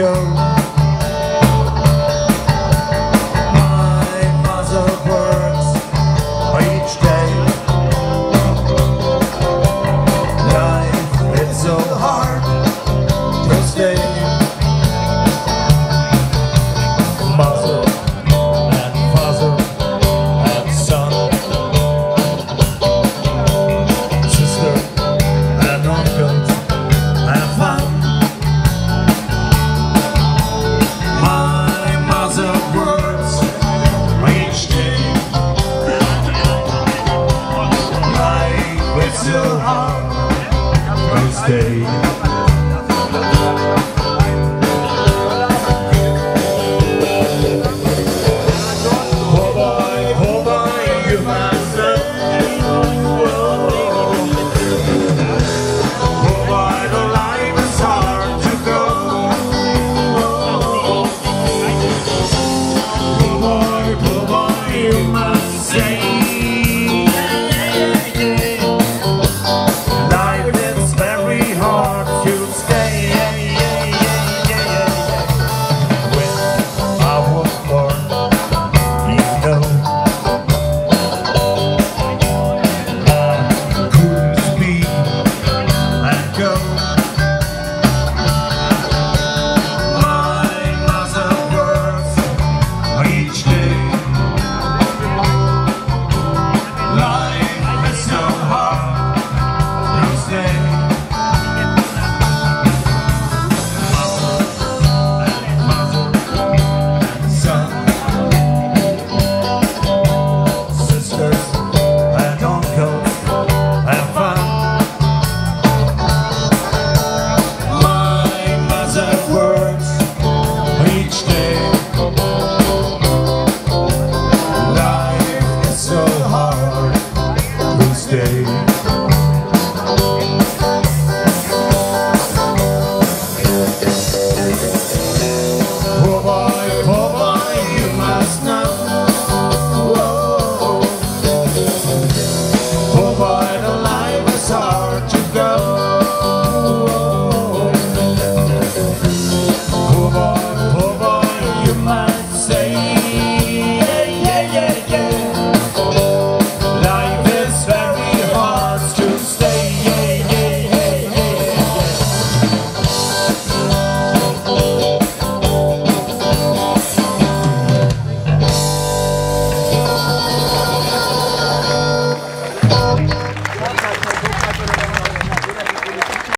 goes My mother works. Each day day. away.